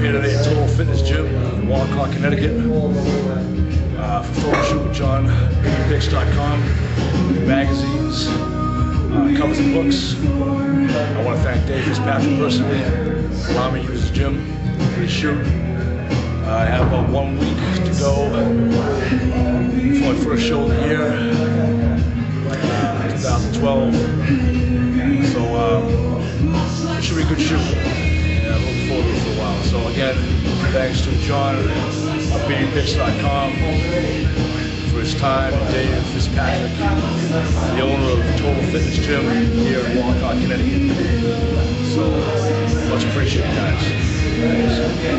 here today at Total Fitzness Gym in Wolcott, Connecticut. Uh, for photo shoot with John, BBPics.com, magazines, uh, covers and books. I want to thank Dave Fitzpatrick personally allowing me to use the gym for the shoot. I have about one week to go for my first show of the year, uh, 2012. So um, it should be a good shoot. Again, thanks to John of BBPics.com for his time, Dave Fitzpatrick, the owner of Total Fitzness Gym here in Wolcott, Connecticut. So much appreciated, guys. Thanks.